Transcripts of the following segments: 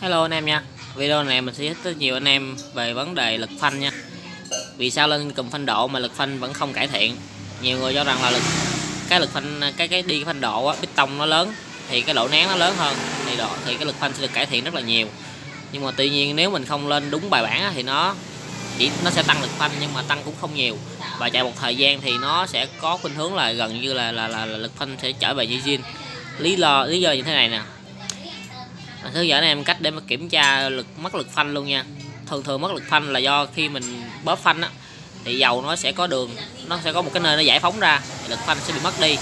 Hello anh em nha. Video này mình sẽ giải thích nhiều anh em về vấn đề lực phanh nha. Vì sao lên cùm phanh độ mà lực phanh vẫn không cải thiện? Nhiều người cho rằng là lực cái lực phanh cái cái đi phanh độ á, tông nó lớn thì cái độ nén nó lớn hơn thì độ thì cái lực phanh sẽ được cải thiện rất là nhiều. Nhưng mà tuy nhiên nếu mình không lên đúng bài bản á, thì nó chỉ nó sẽ tăng lực phanh nhưng mà tăng cũng không nhiều. Và chạy một thời gian thì nó sẽ có khuynh hướng là gần như là là, là, là lực phanh sẽ trở về như zin lý do lý do như thế này nè hướng dẫn em cách để mà kiểm tra lực mất lực phanh luôn nha. Thường thường mất lực phanh là do khi mình bóp phanh á thì dầu nó sẽ có đường nó sẽ có một cái nơi nó giải phóng ra thì lực phanh sẽ bị mất đi.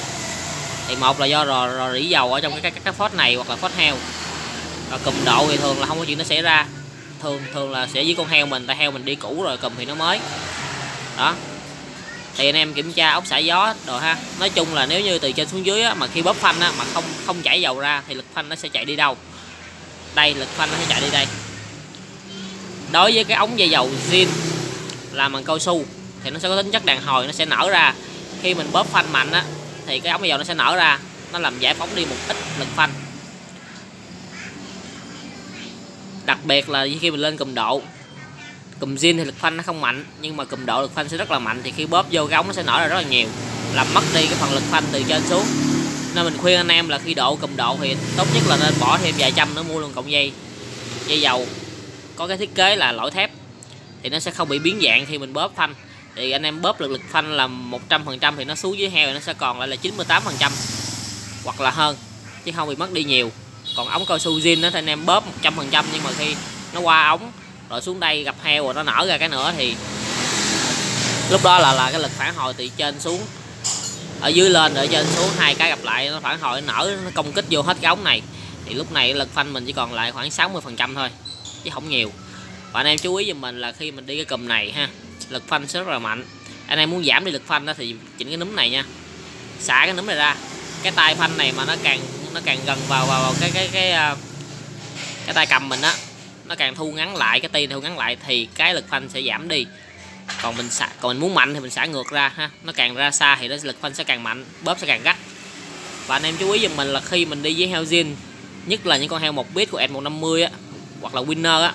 Thì một là do rò, rò rỉ dầu ở trong cái cái, cái phốt này hoặc là phốt heo. Và cùm độ thì thường là không có chuyện nó xảy ra. Thường thường là sẽ với con heo mình tại heo mình đi cũ rồi cùm thì nó mới. Đó. Thì anh em kiểm tra ốc xả gió đồ ha. Nói chung là nếu như từ trên xuống dưới á, mà khi bóp phanh á, mà không không chảy dầu ra thì lực phanh nó sẽ chạy đi đâu đây, lực phanh nó sẽ chạy đi đây. Đối với cái ống dây dầu zin làm bằng cao su thì nó sẽ có tính chất đàn hồi, nó sẽ nở ra. Khi mình bóp phanh mạnh á, thì cái ống dây dầu nó sẽ nở ra, nó làm giải phóng đi một ít lực phanh. Đặc biệt là khi mình lên cùm độ cùm zin thì lực phanh nó không mạnh, nhưng mà cùm độ lực phanh sẽ rất là mạnh, thì khi bóp vô cái ống nó sẽ nở ra rất là nhiều, làm mất đi cái phần lực phanh từ trên xuống nên mình khuyên anh em là khi độ cùm độ thì tốt nhất là nên bỏ thêm vài trăm nữa mua luôn cọng dây dây dầu. Có cái thiết kế là lõi thép thì nó sẽ không bị biến dạng khi mình bóp phanh. Thì anh em bóp lực lực phanh là 100% thì nó xuống dưới heo thì nó sẽ còn lại là 98% hoặc là hơn, chứ không bị mất đi nhiều. Còn ống cao su zin đó thì anh em bóp 100% nhưng mà khi nó qua ống rồi xuống đây gặp heo rồi nó nở ra cái nữa thì lúc đó là là cái lực phản hồi từ trên xuống ở dưới lên ở trên xuống hai cái gặp lại nó phản hồi nó nở nó công kích vô hết cái ống này. Thì lúc này lực phanh mình chỉ còn lại khoảng 60 phần trăm thôi chứ không nhiều. Và anh em chú ý giùm mình là khi mình đi cái cùm này ha lực phanh sẽ rất là mạnh. Anh em muốn giảm đi lực phanh đó thì chỉnh cái núm này nha. Xả cái núm này ra. Cái tay phanh này mà nó càng nó càng gần vào vào, vào cái cái cái cái, cái tay cầm mình á nó càng thu ngắn lại cái tay thu ngắn lại thì cái lực phanh sẽ giảm đi còn mình xả còn mình muốn mạnh thì mình xả ngược ra ha. Nó càng ra xa thì nó lực phanh sẽ càng mạnh, bóp sẽ càng gắt. Và anh em chú ý giùm mình là khi mình đi với heo zin nhất là những con heo một bit của S150 á, hoặc là winner á,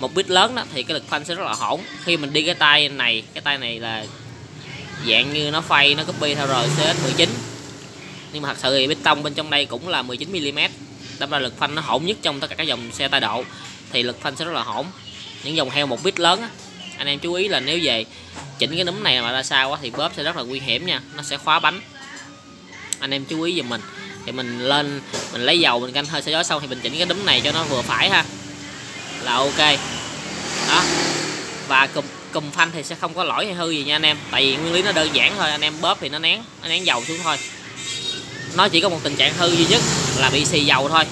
một bit lớn đó, thì cái lực phanh sẽ rất là hỗn khi mình đi cái tay này, cái tay này là dạng như nó phay, nó copy theo RCS 19 nhưng mà thật sự thì bít tông bên trong đây cũng là 19 mm đâm ra lực phanh nó hỗn nhất trong tất cả các dòng xe tay độ, thì lực phanh sẽ rất là hỗn những dòng heo một bit lớn á anh em chú ý là nếu về chỉnh cái núm này mà ra sao quá thì bóp sẽ rất là nguy hiểm nha. Nó sẽ khóa bánh. Anh em chú ý giùm mình. Thì mình lên, mình lấy dầu, mình canh hơi xe gió xong thì mình chỉnh cái núm này cho nó vừa phải ha. Là ok. Đó. Và cùm cùm phanh thì sẽ không có lỗi hay hư gì nha anh em. Tại vì nguyên lý nó đơn giản thôi. Anh em bóp thì nó nén nó nén dầu xuống thôi. Nó chỉ có một tình trạng hư duy nhất là bị xì dầu thôi.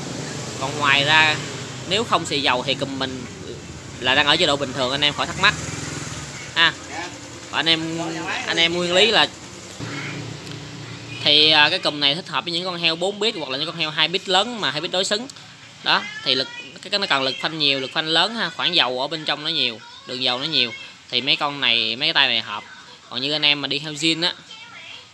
Còn ngoài ra, nếu không xì dầu thì cùm mình là đang ở chế độ bình thường, anh em khỏi thắc mắc ha và anh em anh em nguyên lý là thì à, cái cùm này thích hợp với những con heo 4 bit hoặc là những con heo 2 bit lớn mà 2 bit đối xứng. Đó thì lực cái nó cần lực phanh nhiều lực phanh lớn ha khoảng dầu ở bên trong nó nhiều đường dầu nó nhiều thì mấy con này mấy cái tay này hợp. Còn như anh em mà đi heo zin á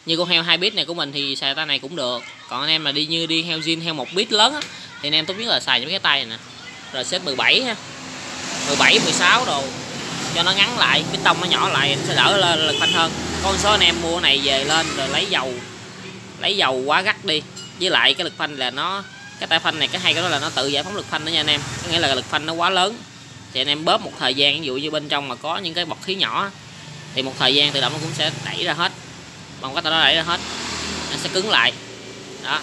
như con heo 2 bit này của mình thì xài tay này cũng được. Còn anh em mà đi như đi heo zin heo một bit lớn á thì anh em tốt nhất là xài những cái tay này nè. Rồi xếp 17 ha 17 16 đồ cho nó ngắn lại, cái tông nó nhỏ lại sẽ đỡ lên lực phanh hơn. Con số anh em mua này về lên rồi lấy dầu lấy dầu quá gắt đi. Với lại cái lực phanh là nó, cái tay phanh này, cái hay cái đó là nó tự giải phóng lực phanh đó nha anh em. Có nghĩa là lực phanh nó quá lớn. Thì anh em bóp một thời gian, ví dụ như bên trong mà có những cái bọt khí nhỏ, thì một thời gian tự động nó cũng sẽ đẩy ra hết. Bằng cách nó đẩy ra hết, nó sẽ cứng lại. Đó.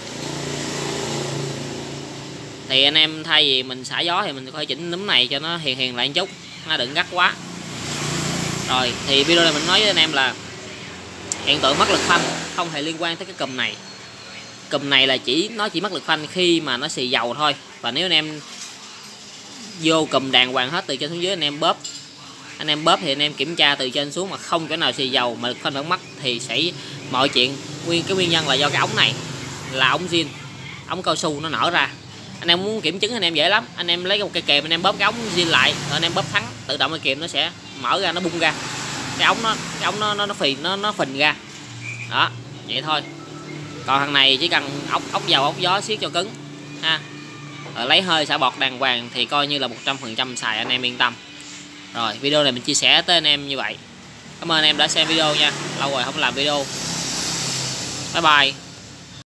Thì anh em thay vì mình xả gió thì mình có thể chỉnh núm này cho nó hiền hiền lại một chút. Nó đừng gắt quá rồi, thì video này mình nói với anh em là hiện tượng mất lực phanh không hề liên quan tới cái cùm này. Cùm này là chỉ, nó chỉ mất lực phanh khi mà nó xì dầu thôi. Và nếu anh em vô cùm đàng hoàng hết từ trên xuống dưới, anh em bóp. Anh em bóp thì anh em kiểm tra từ trên xuống mà không chỗ nào xì dầu mà lực phanh vẫn mất thì sẽ, mọi chuyện nguyên, cái nguyên nhân là do cái ống này, là ống zin, ống cao su nó nở ra anh em muốn kiểm chứng anh em dễ lắm. Anh em lấy một cây kềm anh em bóp cái ống zin lại, rồi anh em bóp thắng. Tự động cái kềm nó sẽ mở ra, nó bung ra. Cái ống nó, cái ống nó nó nó phì nó nó phình ra. Đó, vậy thôi. Còn thằng này chỉ cần ốc ốc dầu, ốc gió siết cho cứng, ha. Rồi lấy hơi xả bọt đàng hoàng thì coi như là 100% xài, anh em yên tâm. Rồi, video này mình chia sẻ tới anh em như vậy. Cảm ơn anh em đã xem video nha. Lâu rồi không làm video. Bye bye.